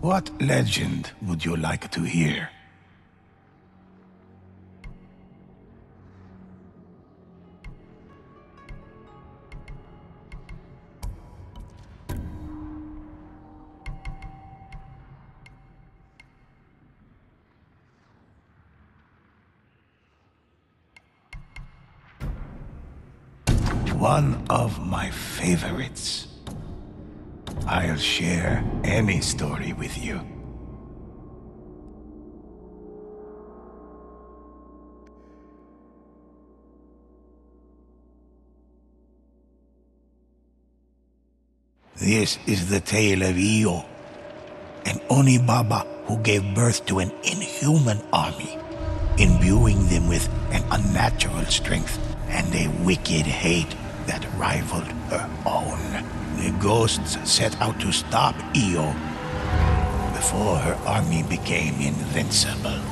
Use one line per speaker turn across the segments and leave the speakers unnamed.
What legend would you like to hear? One of my favorites. I'll share any story with you. This is the tale of Io, an Oni Baba who gave birth to an inhuman army, imbuing them with an unnatural strength and a wicked hate that rivaled her own. The ghosts set out to stop Io before her army became invincible.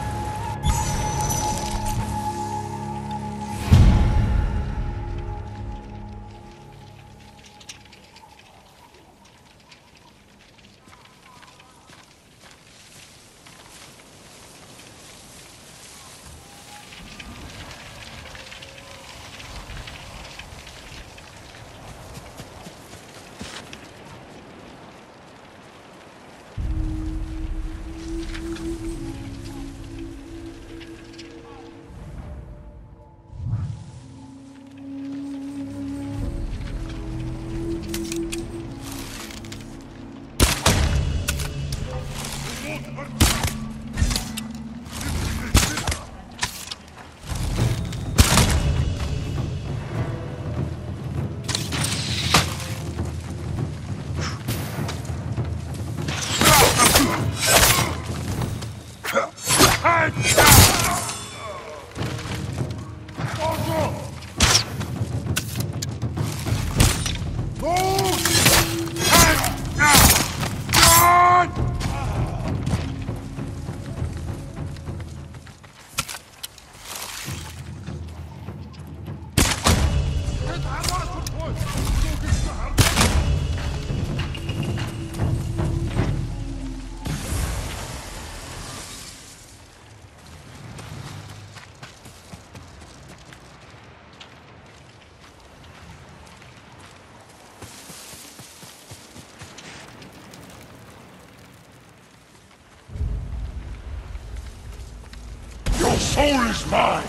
Mine!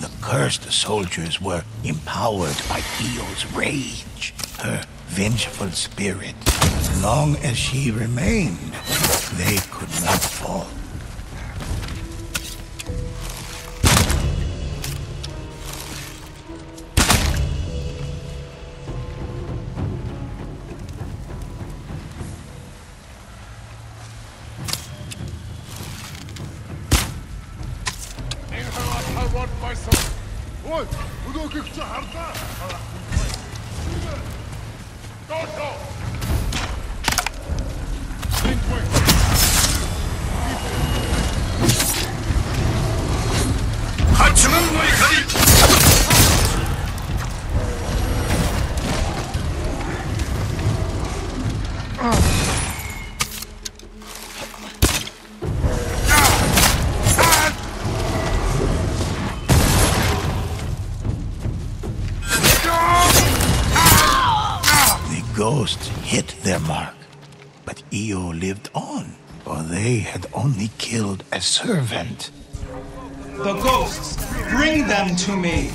The cursed soldiers were empowered by Io's rage, her vengeful spirit. As long as she remained, they could not fall. ¡No! Their mark, but Io lived on, for they had only killed a servant.
The ghosts, bring them to me.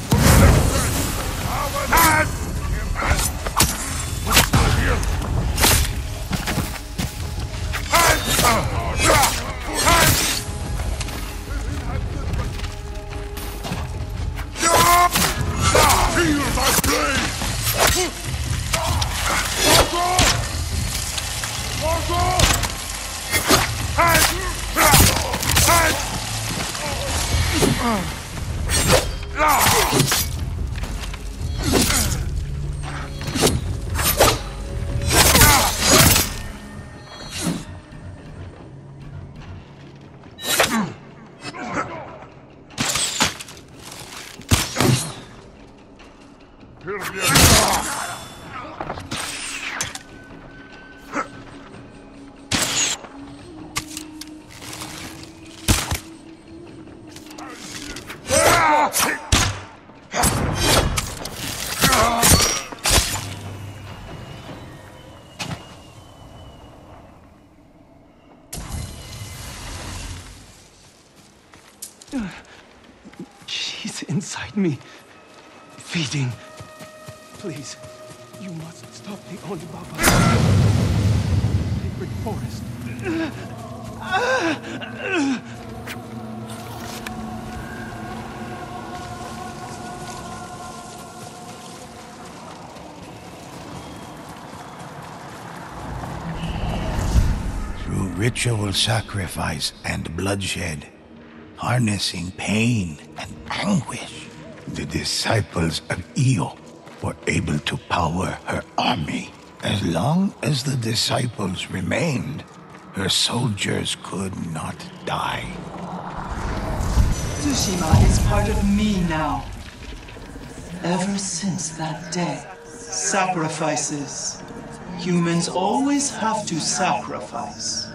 She's inside me, feeding. Please, you must stop the Onibaba. Sacred forest.
Through ritual sacrifice and bloodshed, harnessing pain and anguish, the disciples of Io were able to power her army. As long as the disciples remained, her soldiers could not die.
Tsushima is part of me now. Ever since that day, sacrifices. Humans always have to sacrifice.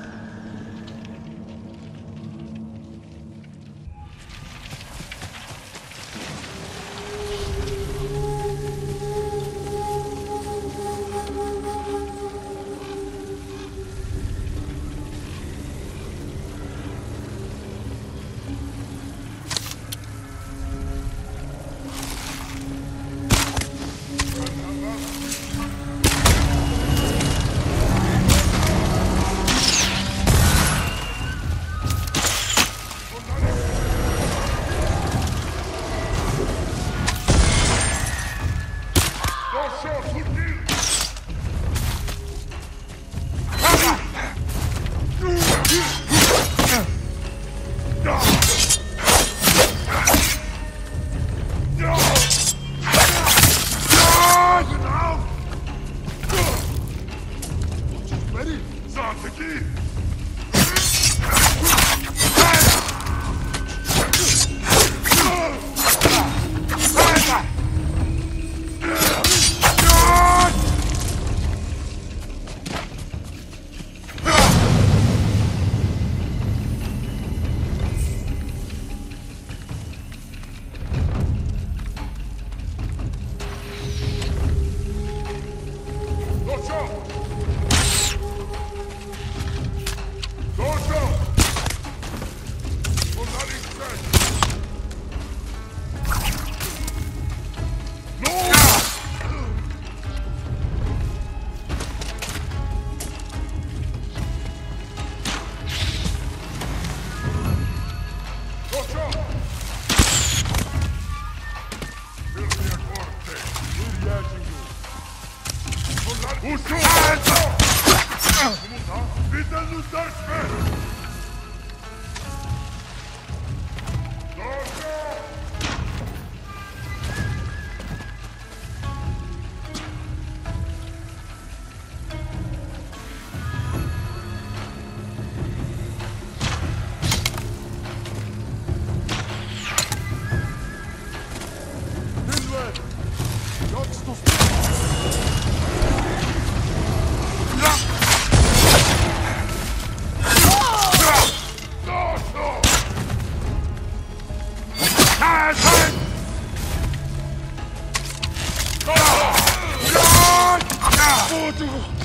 უშუალო! ვიტანუს დარჩმე! 师傅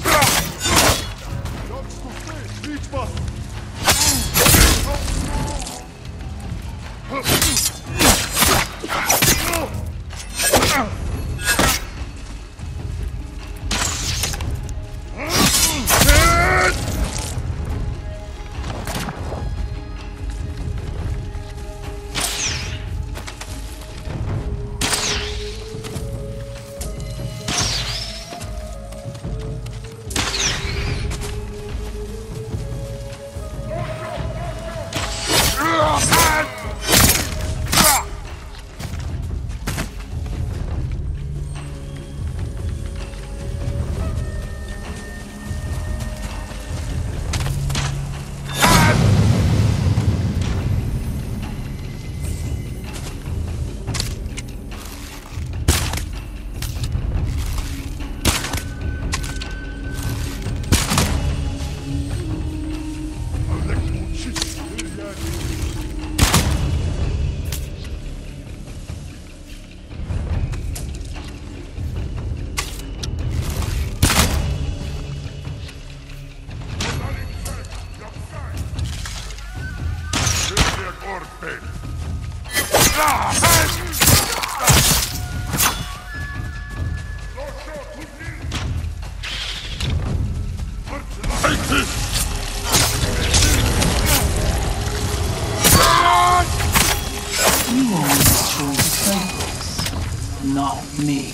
not me.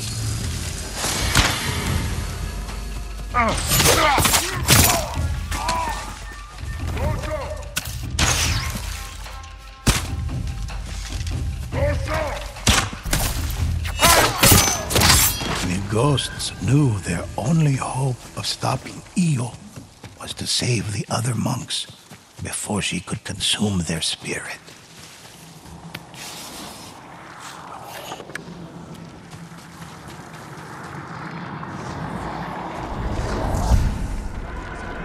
The ghosts knew their only hope of stopping Io was to save the other monks before she could consume their spirit.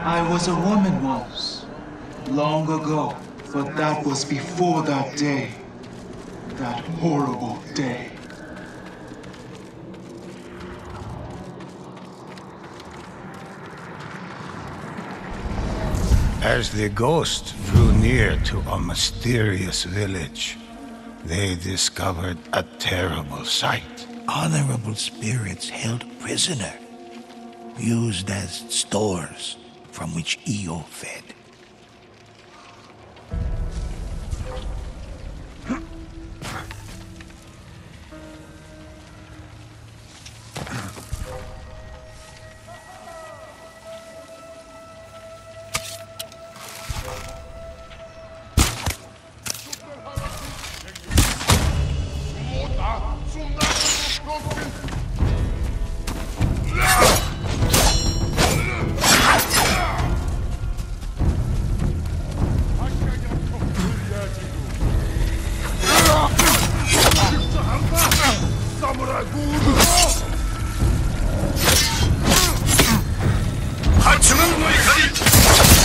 I was a woman once, long ago, but that was before that day. That horrible day.
As the ghosts drew near to a mysterious village, they discovered a terrible sight. Honorable spirits held prisoner, used as stores from which Io fed.
八万の怒り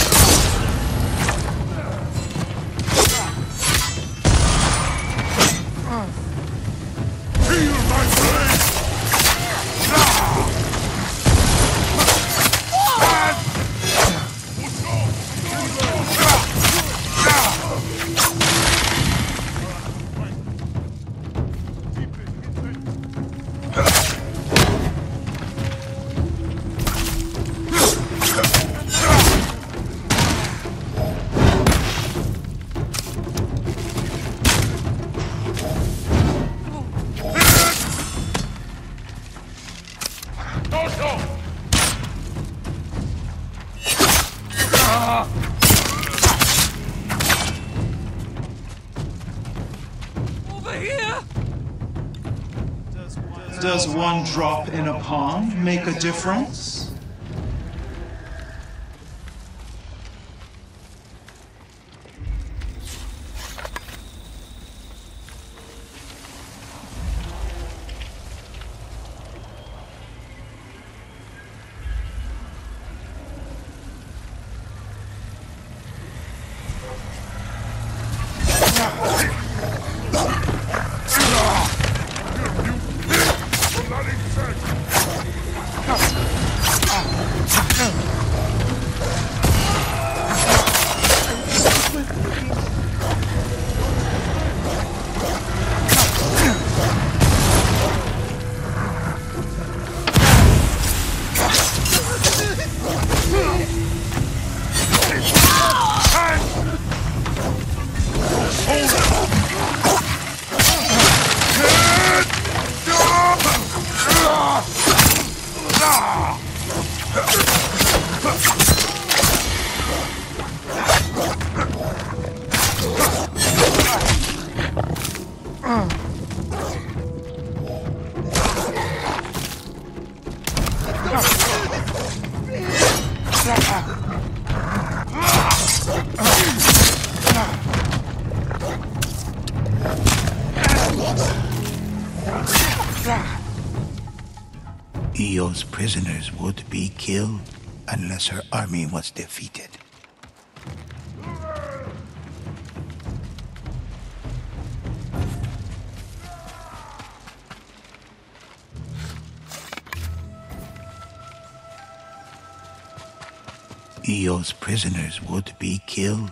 Does one drop in a pond make a difference?
Io's prisoners would be killed unless her army was defeated. Io's prisoners would be killed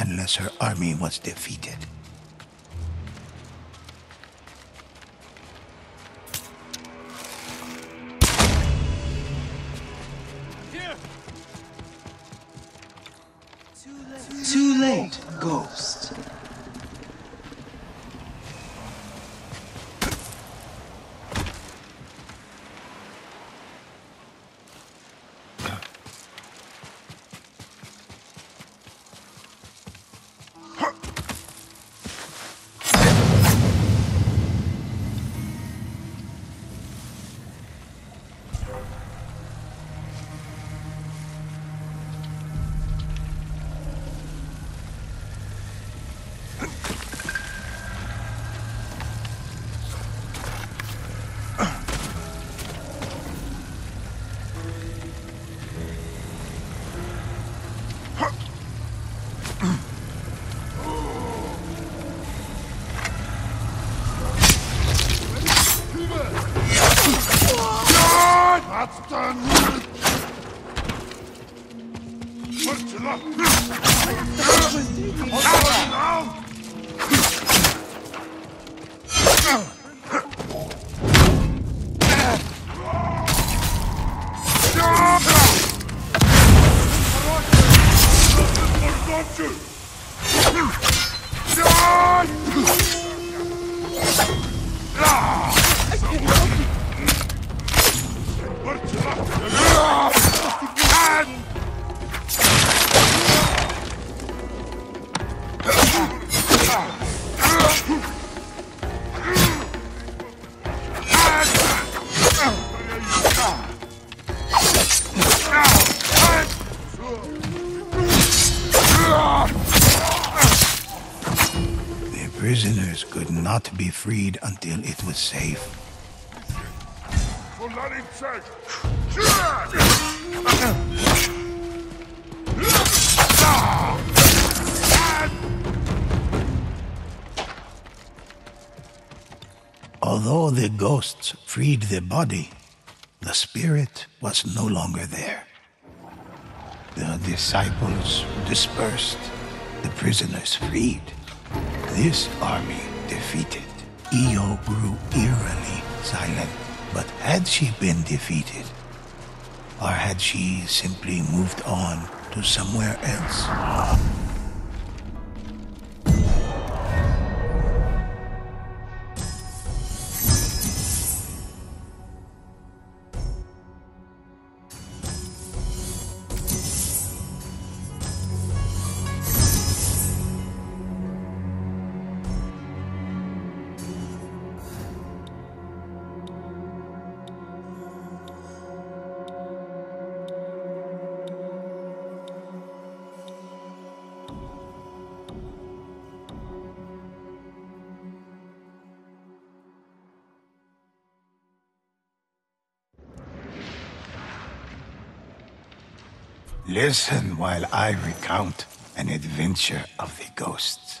unless her army was defeated. Hold on! could not be freed until it was safe. Although the ghosts freed the body, the spirit was no longer there. The disciples dispersed, the prisoners freed. This army defeated. Io grew eerily silent. But had she been defeated? Or had she simply moved on to somewhere else? Listen while I recount an adventure of the ghosts.